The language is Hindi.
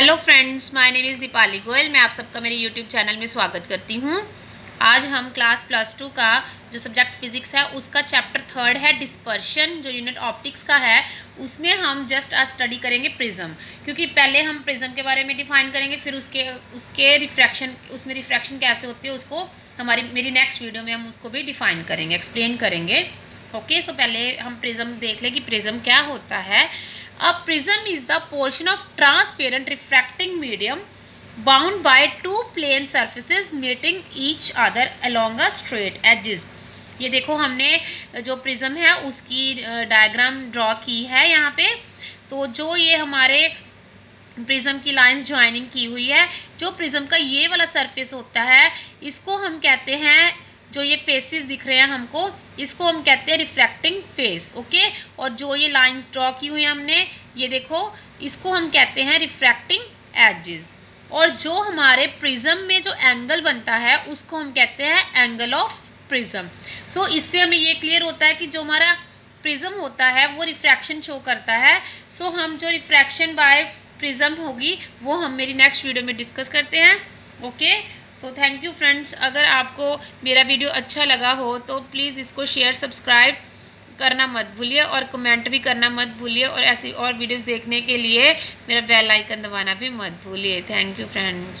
Hello friends my name is Deepali Goyal मैं आप सबका मेरे यूट्यूब चैनल में स्वागत करती हूँ। आज हम क्लास प्लस टू का जो सब्जेक्ट फिजिक्स है, उसका चैप्टर थर्ड है डिस्पर्शन जो यूनिट ऑप्टिक्स का है, उसमें हम जस्ट आज स्टडी करेंगे प्रिज्म क्योंकि पहले हम प्रिज्म के बारे में डिफाइन करेंगे, फिर उसके उसके रिफ्रैक्शन उसमें रिफ्रैक्शन कैसे होती है, उसको हमारी, मेरी नेक्स्ट वीडियो में हम उसको भी डिफाइन करेंगे एक्सप्लेन करेंगे। ओके सो पहले हम प्रिज्म देख लें कि प्रिज्म क्या होता है। A prism is the portion of transparent refracting medium bound by two plane surfaces meeting each other along a straight edges ये देखो, हमने जो प्रिज्म है, उसकी डायग्राम ड्रॉ की है यहाँ पे। तो जो ये हमारे प्रिज्म की लाइंस ज्वाइनिंग की हुई है, जो प्रिज्म का ये वाला सरफेस होता है, इसको हम कहते हैं जो ये फेसेस दिख रहे हैं हमको इसको हम कहते हैं रिफ्रैक्टिंग फेस ओके और जो ये लाइंस ड्रॉ की हुई हमने ये देखो इसको हम कहते हैं रिफ्रैक्टिंग एजेस और जो हमारे प्रिज्म में जो एंगल बनता है उसको हम कहते हैं एंगल ऑफ़ प्रिज्म सो इससे हमें ये क्लियर होता है कि जो हमारा प्रिज्म होता है वो रिफ्रैक्शन शो करता है. सो so, हम जो रिफ्रैक्शन बाय प्रिज्म होगी वो हम मेरी नेक्स्ट वीडियो में डिस्कस करते हैं okay okay? So thank you friends अगर आपको मेरा वीडियो अच्छा लगा हो तो प्लीज़ इसको शेयर सब्सक्राइब करना मत भूलिए और कमेंट भी करना मत भूलिए और ऐसी और वीडियोस देखने के लिए मेरा बेल आइकन दबाना भी मत भूलिए. Thank you friends